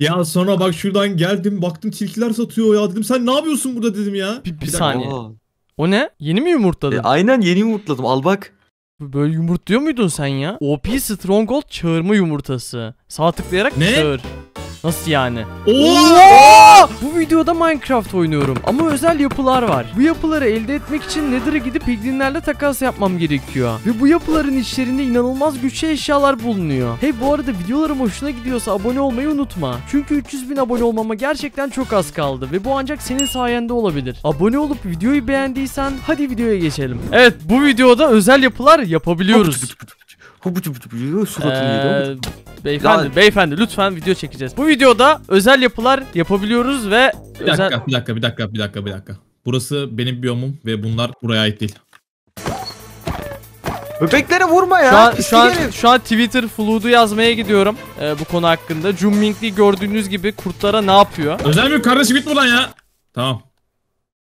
Ya sonra bak şuradan geldim baktım tilkiler satıyor ya dedim sen ne yapıyorsun burada dedim ya. Bir, bir saniye. Aa. O ne? Yeni mi yumurtladın? E, aynen yeni yumurtladım al bak. Böyle yumurtluyor muydun sen ya? OP Stronghold çağırma yumurtası. Sağ tıklayarak Ne? çağır. Nasıl yani? Oo! Bu videoda Minecraft oynuyorum ama özel yapılar var. Bu yapıları elde etmek için Nether'a gidip piglinlerle takas yapmam gerekiyor. Ve bu yapıların içlerinde inanılmaz güçlü eşyalar bulunuyor. Hey bu arada videolarım hoşuna gidiyorsa abone olmayı unutma. Çünkü 300 bin abone olmama gerçekten çok az kaldı ve bu ancak senin sayende olabilir. Abone olup videoyu beğendiysen hadi videoya geçelim. Evet bu videoda özel yapılar yapabiliyoruz. Suratını yedi. Ee, beyefendi, Ya- beyefendi lütfen video çekeceğiz. Bu videoda özel yapılar yapabiliyoruz ve Bir özel... dakika bir dakika bir dakika bir dakika bir dakika. Burası benim biyomum ve bunlar buraya ait değil. Köpeklere vurma ya. Şu an, şu an, şu an Twitter Flood'u yazmaya gidiyorum e, bu konu hakkında. Jumminkli gördüğünüz gibi kurtlara ne yapıyor? Özel bir kardeşim git buradan ya. Tamam.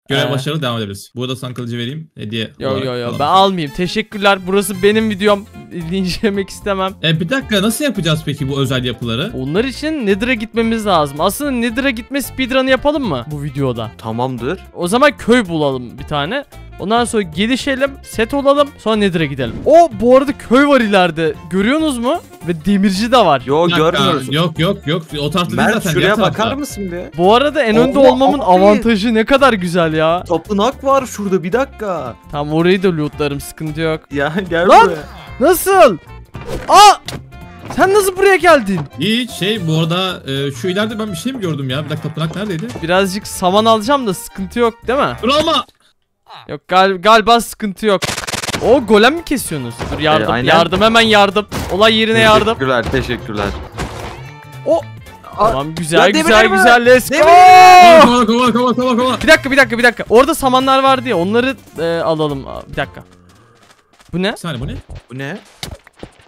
Görev Ee. başarılı devam edebiliriz. Burada sana kılıcı vereyim. Hediye Yo olarak yo yo ben almayayım. Teşekkürler. Burası benim videom. Linç yemek istemem. E bir dakika nasıl yapacağız peki bu özel yapıları? Onlar için Nether'a gitmemiz lazım. Aslında Nether'a gitme speedrun'ı yapalım mı bu videoda? Tamamdır. O zaman köy bulalım bir tane. Ondan sonra gelişelim, set olalım, sonra Nether'a gidelim. O bu arada köy var ileride. Görüyorsunuz mu? Ve demirci de var. Yo Bir dakika, görmüyoruz. Yok yok yok. O tarafta değil Mert zaten. şuraya diğer tarafta. bakar mısın be? Bu arada en önde Allah olmamın abi. avantajı ne kadar güzel ya. Tapınak var şurada bir dakika. Tamam orayı da lootlarım sıkıntı yok. Ya gel Lan! buraya. Nasıl? Aa! Sen nasıl buraya geldin? Hiç şey bu arada e, şu ileride ben bir şey mi gördüm ya? Bir dakika tapınak neredeydi? Birazcık saman alacağım da sıkıntı yok değil mi? Dur. Yok gal galiba sıkıntı yok. O golem mi kesiyorsunuz? Dur yardım aynen. yardım hemen yardım. Olay yerine yardım. Teşekkürler teşekkürler. O Tamam güzel ya güzel güzel let's go. Kova kova kova kova kova. Bir dakika bir dakika bir dakika. Orada samanlar vardı ya onları e, alalım. Bir dakika. Bu ne? Bir saniye bu ne? Bu ne?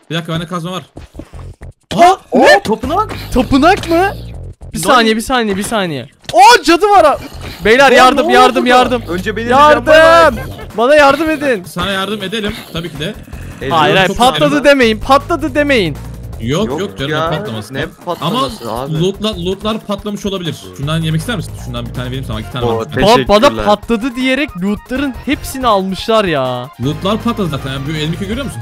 Bir dakika bende kazma var. Ha? O tapınak. Tapınak mı? Bir saniye bir saniye bir saniye. Oo cadı var. ha. Beyler yardım ne yardım oldu yardım. burada? Önce beni. Yardım. Bana yardım edin. Sana yardım edelim tabii ki de. Hayır hayır çok patladı güzel. demeyin. Patladı demeyin. Yok yok, Yok canım ya, ne patlaması. ne Ama patlaması abi? lootlar, lootlar patlamış olabilir. Şundan yemek ister misin? Şundan bir tane vereyim sana. iki tane Oo, var. Ba- bana Teşekkürler. patladı diyerek lootların hepsini almışlar ya. Lootlar patladı zaten. Yani bu elimdeki görüyor musun?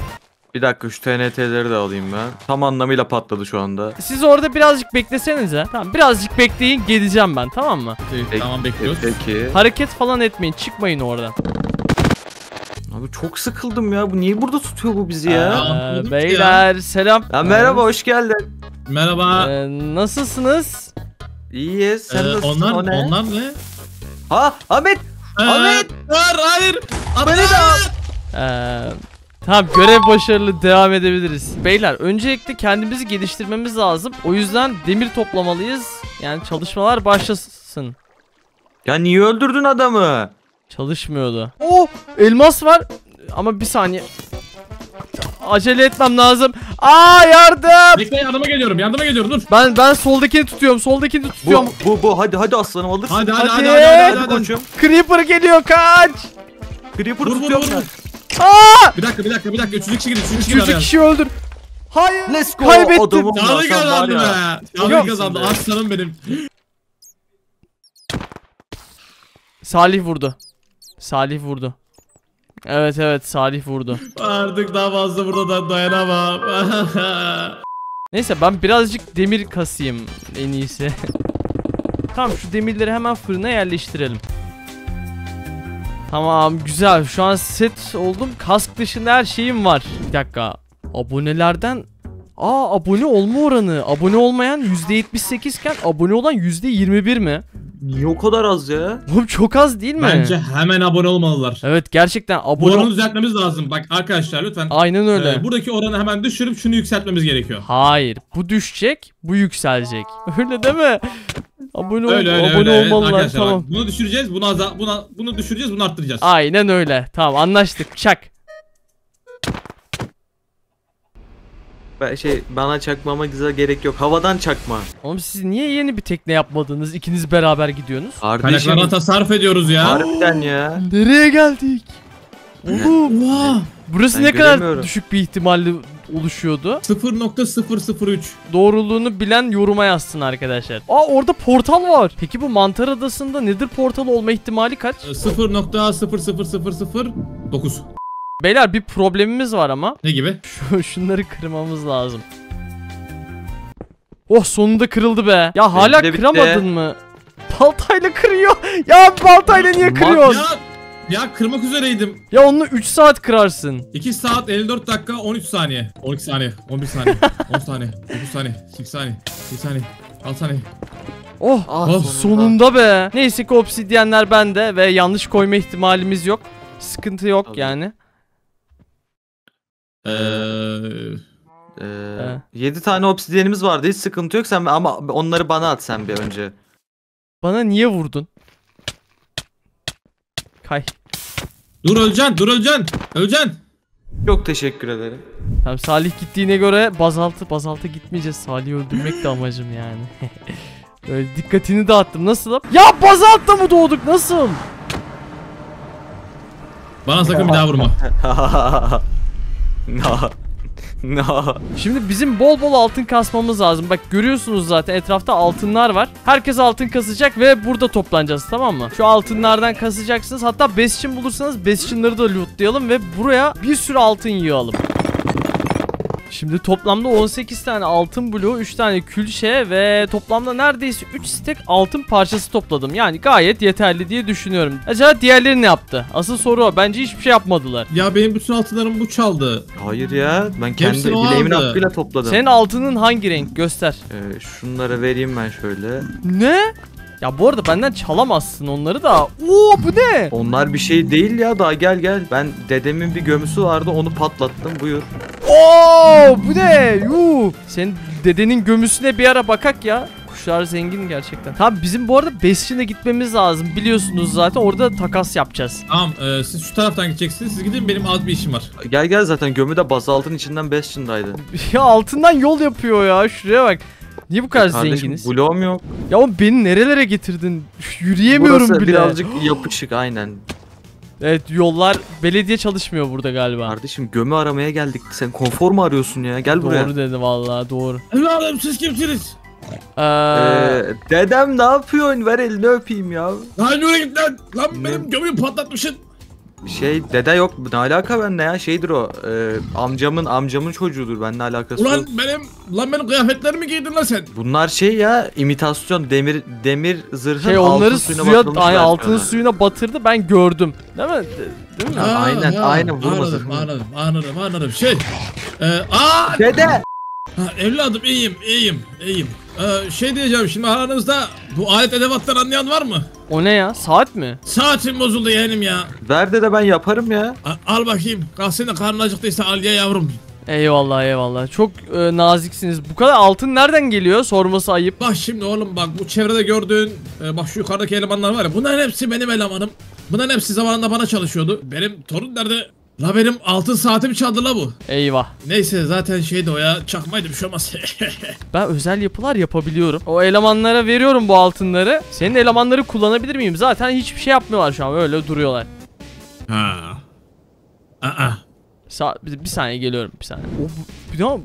Bir dakika şu TNT'leri de alayım ben. Tam anlamıyla patladı şu anda. Siz orada birazcık beklesenize. Tamam birazcık bekleyin geleceğim ben tamam mı? Peki. tamam bekliyoruz. Peki. Hareket falan etmeyin çıkmayın oradan. Abi çok sıkıldım ya. Bu niye burada tutuyor bu bizi ya? Ee, beyler selam. Ya merhaba hoş geldin. Merhaba. Ee, nasılsınız? İyiyiz. Sen Ee, nasılsın? onlar O ne? onlar ne? Ha Ahmet. Ee, Ahmet! Hayır hayır. Beni de al. Ee, tamam görev başarılı devam edebiliriz. Beyler öncelikle kendimizi geliştirmemiz lazım. O yüzden demir toplamalıyız. Yani çalışmalar başlasın. Ya niye öldürdün adamı? Çalışmıyordu. Oh elmas var. Ama bir saniye. Acele etmem lazım. Aa yardım. Bekle yardıma geliyorum. Yardıma geliyorum dur. Ben ben soldakini tutuyorum. Soldakini Bu, tutuyorum. bu bu hadi hadi aslanım alırsın. Hadi hadi Hadi. hadi hadi hadi. Hadi hadi. koçum. Creeper geliyor kaç. Creeper Vur vur tutuyorum vur. Aa! Bir dakika bir dakika bir dakika. Üçüncü kişi gidiyor. Üçüncü kişi Üçüncü gidiyor. kişi öldür. Hayır. Let's go. Kaybettim. Adamım var kazandı ya. be. Yok. Çağrı kazandı. Aslanım benim. Salih vurdu. Salih vurdu. Evet evet Salih vurdu. Artık daha fazla burada da dayanamam. Neyse ben birazcık demir kasayım en iyisi. tamam şu demirleri hemen fırına yerleştirelim. Tamam güzel şu an set oldum. Kask dışında her şeyim var. Bir dakika. Abonelerden Aa abone olma oranı. Abone olmayan %78 iken abone olan %21 mi? Niye o kadar az ya? Oğlum çok az değil mi? Bence hemen abone olmalılar. Evet gerçekten Bu abone oranı düzeltmemiz lazım. Bak arkadaşlar lütfen. Aynen öyle. e, buradaki oranı hemen düşürüp şunu yükseltmemiz gerekiyor. Hayır. Bu düşecek, bu yükselecek. Öyle değil mi? Abone, ol, Öyle öyle abone öyle. Olmalılar arkadaşlar tamam. bak, bunu düşüreceğiz, bunu aza, buna bunu düşüreceğiz, bunu arttıracağız. Aynen öyle. Tamam anlaştık. Çak. Ben şey bana çakmama güzel gerek yok. Havadan çakma. Oğlum siz niye yeni bir tekne yapmadınız? İkiniz beraber gidiyorsunuz. Kardeşim. Kaynaklarına tasarruf ediyoruz ya. Harbiden ya. Nereye geldik? Oğlum Oha! burası Ben ne kadar göremiyorum. düşük bir ihtimalle oluşuyordu? 0.003. Doğruluğunu bilen yoruma yazsın arkadaşlar. Aa orada portal var. Peki bu mantar adasında nedir portalı olma ihtimali kaç? Ee, 0.00009. Beyler bir problemimiz var ama. Ne gibi? Şu, şunları kırmamız lazım. Oh sonunda kırıldı be. Ya hala bitti. kıramadın mı? Baltayla kırıyor. Ya baltayla niye kırıyorsun? Ya, ya kırmak üzereydim. Ya onunla 3 saat kırarsın. 2 saat 54 dakika 13 saniye. 12 saniye. 11 saniye. 10 saniye. 9 saniye. 8 saniye. 7 saniye. 6 saniye. Oh, Ah, oh, sonunda be. Neyse ki obsidyenler bende ve yanlış koyma ihtimalimiz yok. Sıkıntı yok Tabii. yani. Eee... Ee, 7 tane obsidyenimiz vardı hiç sıkıntı yok sen ama onları bana at sen bir önce. Bana niye vurdun? Kay. Dur öleceksin, dur öleceksin. Öleceksin. Çok teşekkür ederim. Tamam Salih gittiğine göre bazaltı bazaltı gitmeyeceğiz. Salih'i öldürmek de amacım yani. Böyle dikkatini dağıttım. Nasıl? Ya bazaltta mı doğduk? Nasıl? Bana sakın bir daha vurma. no. Şimdi bizim bol bol altın kasmamız lazım. Bak görüyorsunuz zaten etrafta altınlar var. Herkes altın kasacak ve burada toplanacağız tamam mı? Şu altınlardan kasacaksınız. Hatta besçin bulursanız besçinleri de lootlayalım ve buraya bir sürü altın yığalım. Şimdi toplamda 18 tane altın bloğu, 3 tane külçe ve toplamda neredeyse 3 stek altın parçası topladım. Yani gayet yeterli diye düşünüyorum. Acaba diğerleri ne yaptı? Asıl soru o. Bence hiçbir şey yapmadılar. Ya benim bütün altınlarımı bu çaldı. Hayır ya ben kendi Hepsini o bileğimin aldı. hakkıyla topladım. Senin altının hangi renk? Göster. Ee, şunlara vereyim ben şöyle. Ne? Ya bu arada benden çalamazsın onları da. Oo bu ne? Onlar bir şey değil ya daha gel gel. Ben dedemin bir gömüsü vardı onu patlattım buyur. Oo bu ne? Yuh. Senin dedenin gömüsüne bir ara bakak ya. Kuşlar zengin gerçekten. Tamam bizim bu arada Besçin'e gitmemiz lazım. Biliyorsunuz zaten orada takas yapacağız. Tamam e, siz şu taraftan gideceksiniz. Siz gidin benim az bir işim var. Gel gel zaten gömü de bazaltın içinden Bastion'daydı. Ya altından yol yapıyor ya. Şuraya bak. Niye bu kadar Kardeşim zenginiz? bloğum yok. Ya oğlum beni nerelere getirdin? Yürüyemiyorum Burası bile. birazcık yapışık aynen. Evet yollar belediye çalışmıyor burada galiba. Kardeşim gömü aramaya geldik. Sen konfor mu arıyorsun ya? Gel buraya. Doğru dedi vallahi doğru. Evladım siz kimsiniz? Ee, Ee, dedem ne yapıyorsun? Ver elini öpeyim ya. Lan yürü git lan. Lan benim gömüyü patlatmışsın. Şey dede yok. Ne alaka bende ya? Şeydir o. e, amcamın amcamın çocuğudur. Benimle alakası Ulan yok. benim lan benim kıyafetlerimi giydin lan sen. Bunlar şey ya imitasyon demir demir zırhın şey altın onları suyuna suya batırılmış ay, altın versiyonu. suyuna batırdı ben gördüm. Değil mi? De- Değil mi? Ha. aynen, aynen, vurma Anladım, sakın. anladım, anladım, anladım. Şey, e, aa, Dede. Ha, evladım iyiyim, iyiyim, iyiyim. E, şey diyeceğim şimdi aranızda bu alet edevattan anlayan var mı? O ne ya? Saat mi? Saatim bozuldu yeğenim ya. Ver dede ben yaparım ya. A- al bakayım. Kalk senin de karnın acıktıysa al ye yavrum. Eyvallah eyvallah. Çok e, naziksiniz. Bu kadar altın nereden geliyor? Sorması ayıp. Bak şimdi oğlum bak bu çevrede gördüğün e, bak şu yukarıdaki elemanlar var ya bunların hepsi benim elemanım. Bunların hepsi zamanında bana çalışıyordu. Benim torun nerede? La benim altın saatimi çaldı la bu. Eyvah. Neyse zaten şeydi o ya çakmaydı bir şey olmaz. Ben özel yapılar yapabiliyorum. O elemanlara veriyorum bu altınları. Senin elemanları kullanabilir miyim? Zaten hiçbir şey yapmıyorlar şu an. Öyle duruyorlar. ha. Aa. Sa bir, bir saniye geliyorum bir saniye. O bu, ya,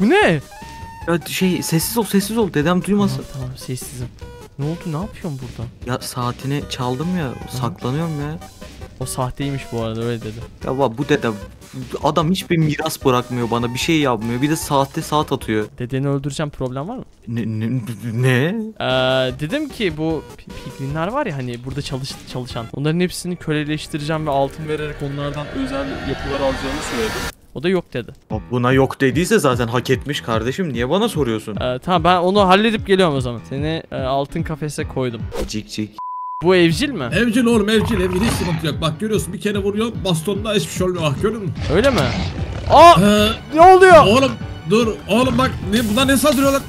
bu ne? Ya şey sessiz ol sessiz ol dedem duymasın. Tamam, tamam sessizim. Ne oldu? Ne yapıyorsun burada? Ya saatini çaldım ya saklanıyorum ya. O sahteymiş bu arada öyle dedi. Ya va- bu dede adam hiçbir miras bırakmıyor bana bir şey yapmıyor bir de saatte saat atıyor. Dedeni öldüreceğim problem var mı? Ne? Ne? ne? Ee, dedim ki bu pi- piglinler var ya hani burada çalış çalışan. Onların hepsini köleleştireceğim ve altın vererek onlardan özel yapılar alacağını söyledi. O da yok dedi. Buna yok dediyse zaten hak etmiş kardeşim niye bana soruyorsun? Ee, tamam ben onu halledip geliyorum o zaman. Seni e, altın kafese koydum. Cik cik. Bu evcil mi? Evcil oğlum evcil evcil hiç sıkıntı yok. Bak görüyorsun bir kere vuruyor bastonla hiçbir şey olmuyor bak görüyor musun? Öyle mi? Aa Ee, ne oluyor? oğlum dur oğlum bak ne, bunlar ne saldırıyorlar?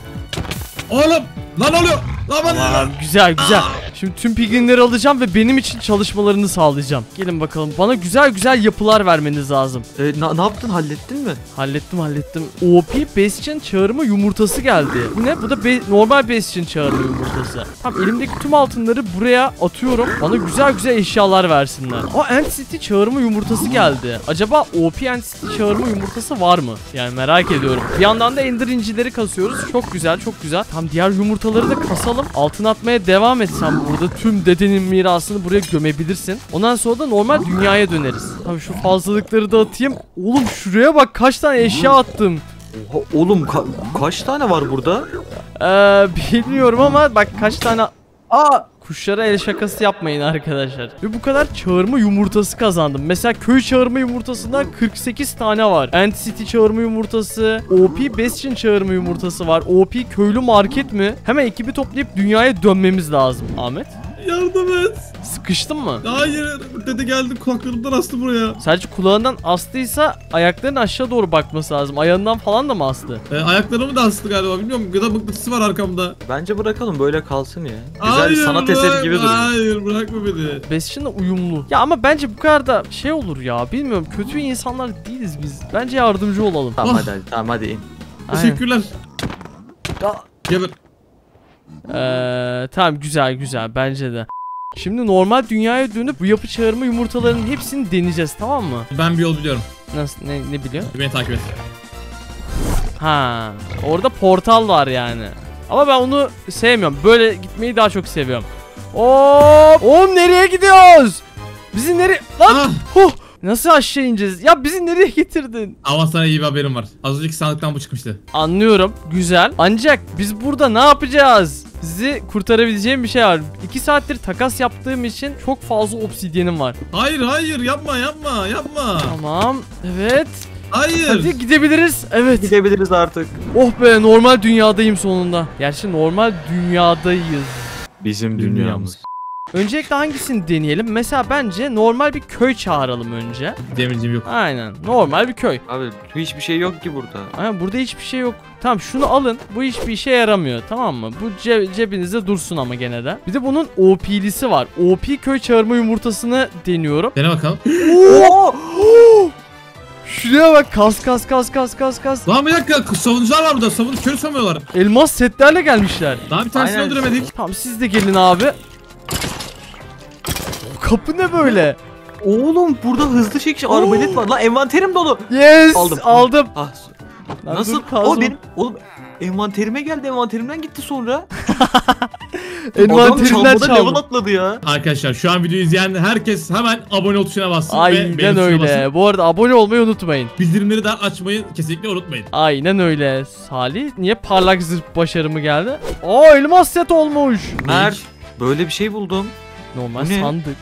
Oğlum lan oluyor lan bana Aa, güzel güzel. Şimdi tüm piglinleri alacağım ve benim için çalışmalarını sağlayacağım. Gelin bakalım. Bana güzel güzel yapılar vermeniz lazım. E, na- ne yaptın hallettin mi? Hallettim hallettim. OP Bastion çağırma yumurtası geldi. Bu ne? Bu da be- normal Bastion çağırma yumurtası. Tamam elimdeki tüm altınları buraya atıyorum. Bana güzel güzel eşyalar versinler. Aa Ant City çağırma yumurtası geldi. Acaba OP Ant City çağırma yumurtası var mı? Yani merak ediyorum. Bir yandan da Ender incileri kasıyoruz. Çok güzel çok güzel. Tam diğer yumurtaları da kasalım. Altın atmaya devam etsem burada tüm dedenin mirasını buraya gömebilirsin. Ondan sonra da normal dünyaya döneriz. Tabii şu fazlalıkları da atayım. Oğlum şuraya bak kaç tane eşya attım. Oha, oğlum ka- kaç tane var burada? Ee, bilmiyorum ama bak kaç tane... Aa! Kuşlara el şakası yapmayın arkadaşlar. Ve bu kadar çağırma yumurtası kazandım. Mesela köy çağırma yumurtasından 48 tane var. Ant City çağırma yumurtası, OP Bastion çağırma yumurtası var. OP köylü market mi? Hemen ekibi toplayıp dünyaya dönmemiz lazım. Ahmet, Yardım et. sıkıştın mı? Hayır. Dede geldi kulaklarımdan astı buraya. Sadece kulağından astıysa ayaklarının aşağı doğru bakması lazım. Ayağından falan da mı astı? E, ayaklarımı da astı galiba. Bilmiyorum. Gıda mıknatısı var arkamda. Bence bırakalım böyle kalsın ya. Güzel Hayır, bir sanat bırak- eseri gibi duruyor. Hayır bırakma beni. Bastion'la uyumlu. Ya ama bence bu kadar da şey olur ya. Bilmiyorum kötü insanlar değiliz biz. Bence yardımcı olalım. Tamam Oh. hadi, hadi tamam hadi in. Aynen. Teşekkürler. Geber. Ee, tamam güzel güzel bence de. Şimdi normal dünyaya dönüp bu yapı çağırma yumurtalarının hepsini deneyeceğiz tamam mı? Ben bir yol biliyorum. Nasıl ne, ne biliyor? Beni takip et. Ha, orada portal var yani. Ama ben onu sevmiyorum. Böyle gitmeyi daha çok seviyorum. Hop! Oğlum nereye gidiyoruz? Bizi nereye... Lan! Ah! Huh! Nasıl aşağı ineceğiz? Ya bizi nereye getirdin? Ama sana iyi bir haberim var. Az önceki sandıktan bu çıkmıştı. Anlıyorum. Güzel. Ancak biz burada ne yapacağız? Bizi kurtarabileceğim bir şey var. 2 saattir takas yaptığım için çok fazla obsidyenim var. Hayır hayır yapma yapma yapma. Tamam. Evet. Hayır. Hadi gidebiliriz. Evet. Gidebiliriz artık. Oh be normal dünyadayım sonunda. Gerçi normal dünyadayız. Bizim dünyamız. Öncelikle hangisini deneyelim? Mesela bence normal bir köy çağıralım önce. Demircim yok. Aynen. Normal bir köy. Abi hiçbir şey yok ki burada. Aynen burada hiçbir şey yok. Tamam şunu alın. Bu hiçbir işe yaramıyor. Tamam mı? Bu ce- cebinizde dursun ama gene de. Bir de bunun OP'lisi var. OP köy çağırma yumurtasını deniyorum. Dene bakalım. Oo! Şuraya bak kas kas kas kas kas kas. Lan bir dakika savunucular var burada. Savun körü savunuyorlar. Elmas setlerle gelmişler. Daha bir tanesini Aynen. öldüremedik. Tamam siz de gelin abi. Kapı ne böyle? Oğlum burada hızlı çekiş arbalet var. Lan envanterim dolu. Yes Aldım. aldım. Ah, Lan nasıl? dur, kazma. O benim oğlum envanterime geldi. Envanterimden gitti sonra. Envanterinden Adam çalmada level atladı ya. Arkadaşlar şu an videoyu izleyen herkes hemen abone ol tuşuna bassın. ve Aynen beğen öyle. basın. Bu arada abone olmayı unutmayın. Bildirimleri de açmayı kesinlikle unutmayın. Aynen öyle. Salih niye parlak zırh başarımı geldi? Aa elmas set olmuş. Mert böyle bir şey buldum. Normal ne? sandık.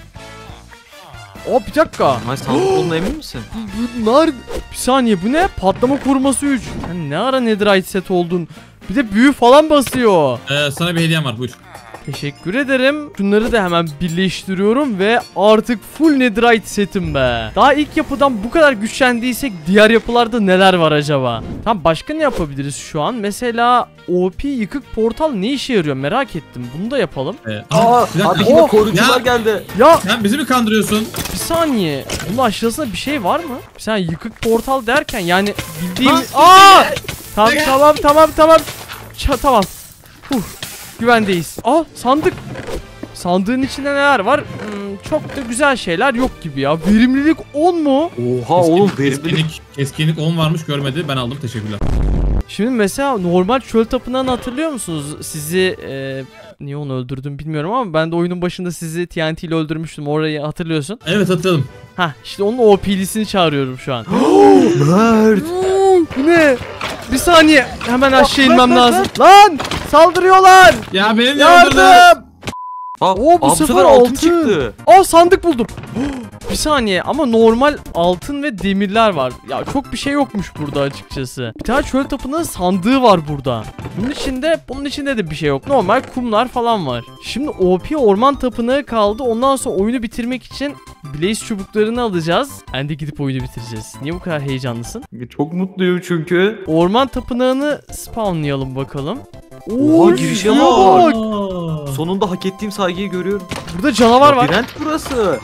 Aa bir dakika. Ama sandık olduğuna emin misin? Bu- Bunlar bir saniye bu ne? Patlama koruması 3. Sen ne ara netherite set oldun? Bir de büyü falan basıyor. Ee, sana bir hediyem var buyur. Teşekkür ederim. Şunları da hemen birleştiriyorum ve artık full netherite setim be. Daha ilk yapıdan bu kadar güçlendiysek diğer yapılarda neler var acaba? Tamam başka ne yapabiliriz şu an? Mesela OP yıkık portal ne işe yarıyor merak ettim. Bunu da yapalım. Ee, Aa, bir dakika. abi yine Oh, koruyucular ya. geldi. Ya Sen bizi mi kandırıyorsun? bir saniye. Bunun aşağısında bir şey var mı? Sen yıkık portal derken yani bildiğim... Aa! Tamam tamam tamam tamam. Ça tamam. Huh. Güvendeyiz. Aa sandık. Sandığın içinde neler var? Hmm, çok da güzel şeyler yok gibi ya. Verimlilik 10 mu? Oha oğlum verimlilik. Keskinlik, keskinlik 10 varmış görmedi. Ben aldım teşekkürler. Şimdi mesela normal çöl tapınağını hatırlıyor musunuz? Sizi e, niye onu öldürdüm bilmiyorum ama ben de oyunun başında sizi TNT ile öldürmüştüm. Orayı hatırlıyorsun. Evet hatırladım. Hah işte onun OP'lisini çağırıyorum şu an. Mert. Bu ne? Bir saniye. Hemen aşağı inmem lazım. Lan! Saldırıyorlar! Ya de öldürdü. Yardım! Aa, Oo, bu aa, bu sefer sefer altın altın. çıktı. Aa sandık buldum. Bir saniye ama normal altın ve demirler var. Ya çok bir şey yokmuş burada açıkçası. Bir tane çöl tapınağın sandığı var burada. Bunun içinde bunun içinde de bir şey yok. Normal kumlar falan var. Şimdi OP orman tapınağı kaldı. Ondan sonra oyunu bitirmek için Blaze çubuklarını alacağız. Ben de gidip oyunu bitireceğiz. Niye bu kadar heyecanlısın? Çok mutluyum çünkü. Orman tapınağını spawnlayalım bakalım. Oha, girişe bak. sonunda hak ettiğim saygıyı görüyorum. Burada canavar var. Labirent burası.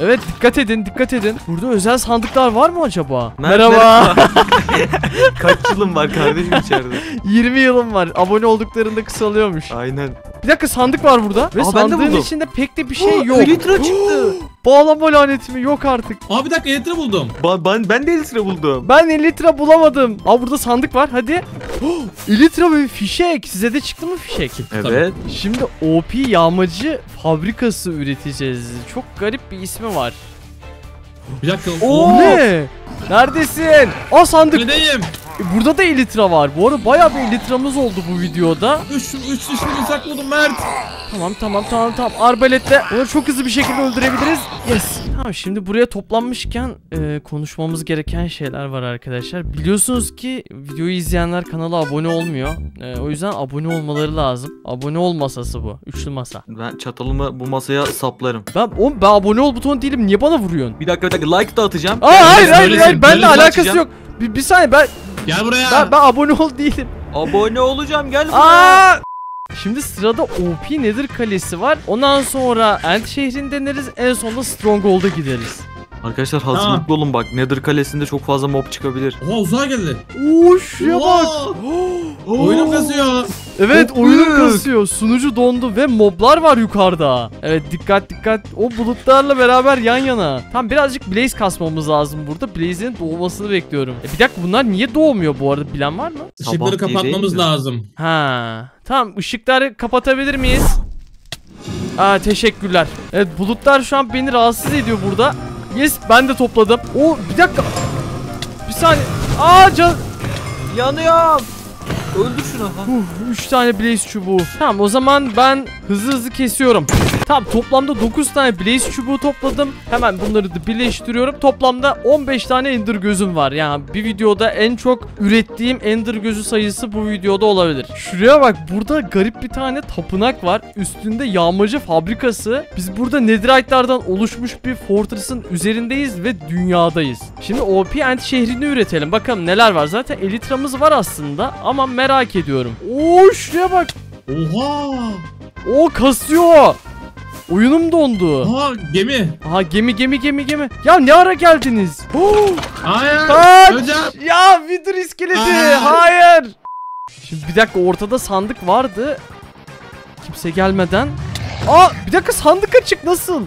Evet dikkat edin dikkat edin. Burada özel sandıklar var mı acaba? Mert, Merhaba. Kaç yılın var kardeşim içeride? 20 yılım var. Abone olduklarında kısalıyormuş. Aynen. Bir dakika sandık var burada. Ve Aa, ben de sandığın içinde pek de bir şey yok. Elytra çıktı. Bağlama laneti mi? Yok artık. Aa bir dakika elitre buldum. Ba- ben, ben de Elytra buldum. Ben Elytra bulamadım. Aa burada sandık var hadi. Elytra ve fişek. Size de çıktı mı fişek? Evet. Şimdi OP yağmacı fabrikası üreteceğiz. Çok garip bir ismi var. Bir dakika. O Oo. ne? Neredesin? Aa sandık. Kuledeyim. E, Burada da Elytra var. Bu arada bayağı bir Elytramız oldu bu videoda. Üç, üç bir buldum Mert. Tamam tamam tamam tamam. Arbaletle onu çok hızlı bir şekilde öldürebiliriz. Yes. Tamam şimdi buraya toplanmışken e, konuşmamız gereken şeyler var arkadaşlar. Biliyorsunuz ki videoyu izleyenler kanala abone olmuyor. E, o yüzden abone olmaları lazım. Abone ol masası bu. Üçlü masa. Ben çatalımı bu masaya saplarım. Ben, oğlum ben abone ol butonu değilim. Niye bana vuruyorsun? Bir dakika bir dakika like da atacağım. Aa hayır hayır hayır. Benimle böylesin, alakası açacağım. yok. Bir, bir saniye ben, Gel buraya. ben ben abone ol değilim. Abone olacağım gel buraya. Aa! Şimdi sırada OP Nether Kalesi var. Ondan sonra End şehrini deneriz. En sonunda Stronghold'a gideriz. Arkadaşlar hazırlıklı olun bak Nether Kalesi'nde çok fazla mob çıkabilir. Oha uzağa geldi. Oo şuraya bak. Oyunum kasıyor. Evet Çok oyunu büyük. kasıyor. Sunucu dondu ve moblar var yukarıda. Evet dikkat dikkat. O bulutlarla beraber yan yana. Tam birazcık Blaze kasmamız lazım burada. Blaze'in doğmasını bekliyorum. E bir dakika bunlar niye doğmuyor bu arada bilen var mı? Işıkları Sabah kapatmamız lazım. Ha. Tamam ışıkları kapatabilir miyiz? Aa teşekkürler. Evet bulutlar şu an beni rahatsız ediyor burada. Yes ben de topladım. O bir dakika. Bir saniye. Aa can. Yanıyorum. Öldür şunu. Huh, 3 tane blaze çubuğu. Tamam o zaman ben hızlı hızlı kesiyorum. Tamam toplamda 9 tane blaze çubuğu topladım. Hemen bunları da birleştiriyorum. Toplamda 15 tane ender gözüm var. Yani bir videoda en çok ürettiğim ender gözü sayısı bu videoda olabilir. Şuraya bak burada garip bir tane tapınak var. Üstünde yağmacı fabrikası. Biz burada netherite'lardan oluşmuş bir fortress'ın üzerindeyiz ve dünyadayız. Şimdi OP End şehrini üretelim. Bakalım neler var. Zaten elitramız var aslında ama merak ediyorum. Oo şuraya bak. Oha! O kasıyor. Oyunum dondu. Oha gemi. Aha gemi gemi gemi gemi. Ya ne ara geldiniz? Oo, Hayır. Kaç! Öleceğim. ya Wither iskeleti. Hayır. Hayır. Şimdi bir dakika ortada sandık vardı. Kimse gelmeden. Aa bir dakika sandık açık nasıl?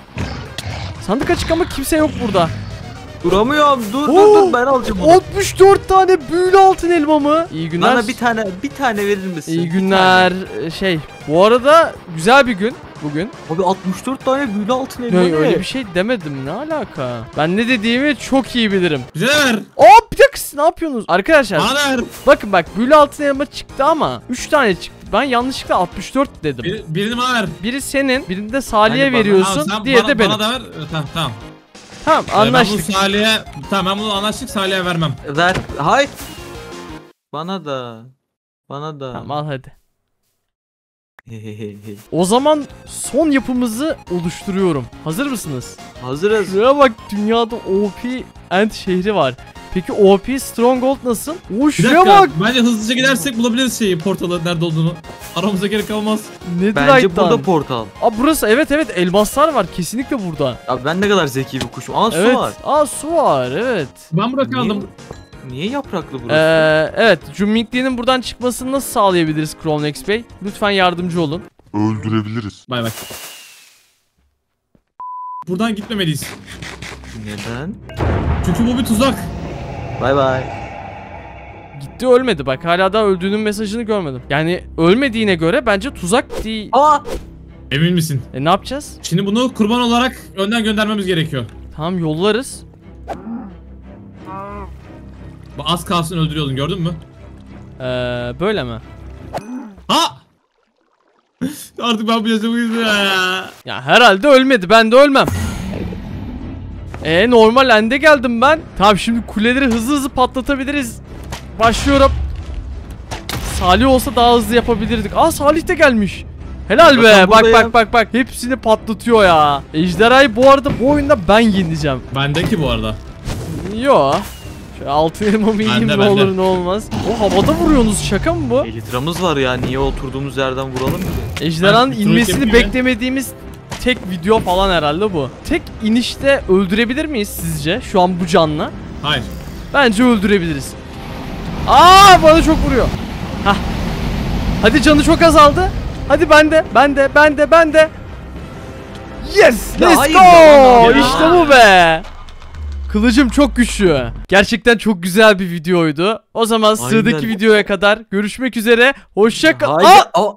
Sandık açık ama kimse yok burada. Duramıyorum. Dur Oo. dur dur ben alacağım onu. 64 tane büyülü altın elma mı? İyi günler. Bana bir tane bir tane verir misin? İyi Bir günler. Şey bu arada güzel bir gün bugün. Abi 64 tane büyülü altın elma ne? öyle bir şey demedim ne alaka? Ben ne dediğimi çok iyi bilirim. Bize ver. Aa bir dakika ne yapıyorsunuz? Arkadaşlar Bana ver. bakın bak büyülü altın elma çıktı ama 3 tane çıktı. Ben yanlışlıkla 64 dedim. Bir, birini bana ver. Biri senin, birini de Salih'e bana, veriyorsun, Tamam, diğeri bana, de benim. Bana da ver. Ee, Tamam tamam. Tamam Ee, anlaştık. Ben bunu Salih'e... Tamam ben bunu anlaştık Salih'e vermem. Ver. Hay. Bana da. Bana da. Tamam al hadi. O zaman son yapımızı oluşturuyorum. Hazır mısınız? Hazırız. Şuraya bak dünyada OP End şehri var. Peki OP Stronghold nasıl? Oo şuraya bak. Bence hızlıca gidersek bulabiliriz şeyi portalı nerede olduğunu. Aramıza gerek kalmaz. Bence Netherite'dan. burada portal. Aa burası evet evet elmaslar var kesinlikle burada. Abi ben ne kadar zeki bir kuşum. Aa su evet. var. Aa su var evet. Ben burada kaldım. Niye, niye yapraklı burası? Ee, evet Jummingli'nin buradan çıkmasını nasıl sağlayabiliriz Chronex Bey? Lütfen yardımcı olun. Öldürebiliriz. Bay bay. Buradan gitmemeliyiz. Neden? Çünkü bu bir tuzak. Bay bay. Gitti ölmedi bak hala daha öldüğünün mesajını görmedim. Yani ölmediğine göre bence tuzak değil. Aa! Emin misin? E ne yapacağız? Şimdi bunu kurban olarak önden göndermemiz gerekiyor. Tamam yollarız. Bu Az kalsın öldürüyordun gördün mü? Ee, böyle mi? Ha! Artık ben bu yaşamı ya. Ya herhalde ölmedi ben de ölmem. E normal ende geldim ben. Tamam şimdi kuleleri hızlı hızlı patlatabiliriz. Başlıyorum. Salih olsa daha hızlı yapabilirdik. Aa Salih de gelmiş. Helal be. Bak bak bak bak. Hepsini patlatıyor ya. Ejderhayı bu arada bu oyunda ben yeneceğim. Bendeki bu arada. Yo. Şöyle altın elmamı yiyeyim Bende, ne olur ne olmaz. O havada vuruyorsunuz şaka mı bu? Elitramız var ya niye oturduğumuz yerden vuralım ki? Ejderhanın Ben inmesini beklemediğimiz tek video falan herhalde bu. Tek inişte öldürebilir miyiz sizce şu an bu canla? Hayır. Bence öldürebiliriz. Aa bana çok vuruyor. Hah. Hadi canı çok azaldı. Hadi bende, bende, bende, bende. Yes! Ya Let's hayır go! ya, ya. İşte bu be. Kılıcım çok güçlü. Gerçekten çok güzel bir videoydu. O zaman sıradaki Aynen. videoya kadar görüşmek üzere. Hoşça kal. Aa,